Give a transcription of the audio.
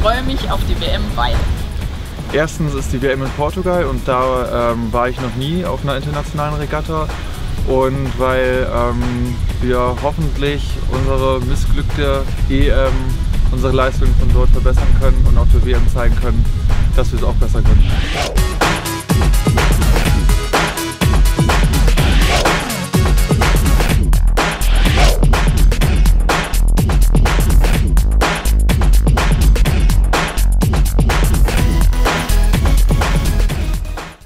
freue mich auf die WM, weil Erstens ist die WM in Portugal und da ähm, war ich noch nie auf einer internationalen Regatta. Und weil ähm, wir hoffentlich unsere missglückte EM, unsere Leistung von dort verbessern können und auch der WM zeigen können, dass wir es auch besser können.